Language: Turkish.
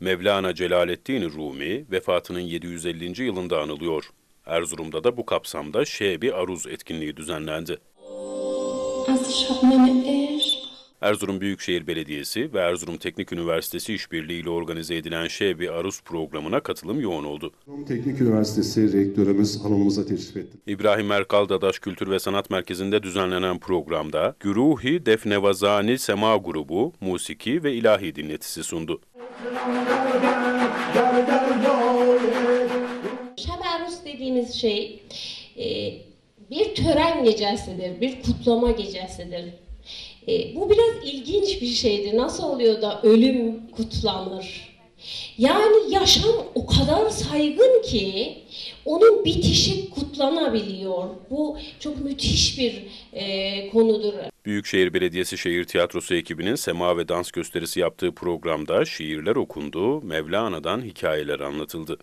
Mevlana Celaleddin Rumi vefatının 750. yılında anılıyor. Erzurum'da da bu kapsamda Şebi Aruz etkinliği düzenlendi. Erzurum Büyükşehir Belediyesi ve Erzurum Teknik Üniversitesi işbirliği ile organize edilen Şebi Aruz programına katılım yoğun oldu. Erzurum Teknik Üniversitesi rektörümüz hanımımıza teşrif etti. İbrahim Erkal Dadaş Kültür ve Sanat Merkezi'nde düzenlenen programda Güruhi Defnevazani Sema grubu musiki ve ilahi dinletisi sundu. Şeb Arus dediğimiz şey e, bir tören gecesidir, bir kutlama gecesidir. E, bu biraz ilginç bir şeydir. Nasıl oluyor da ölüm kutlanır? Yani yaşam o kadar saygın ki onun bitişi kutlanabiliyor. Bu çok müthiş bir e, konudur. Büyükşehir Belediyesi Şehir Tiyatrosu ekibinin sema ve dans gösterisi yaptığı programda şiirler okundu, Mevlana'dan hikayeler anlatıldı.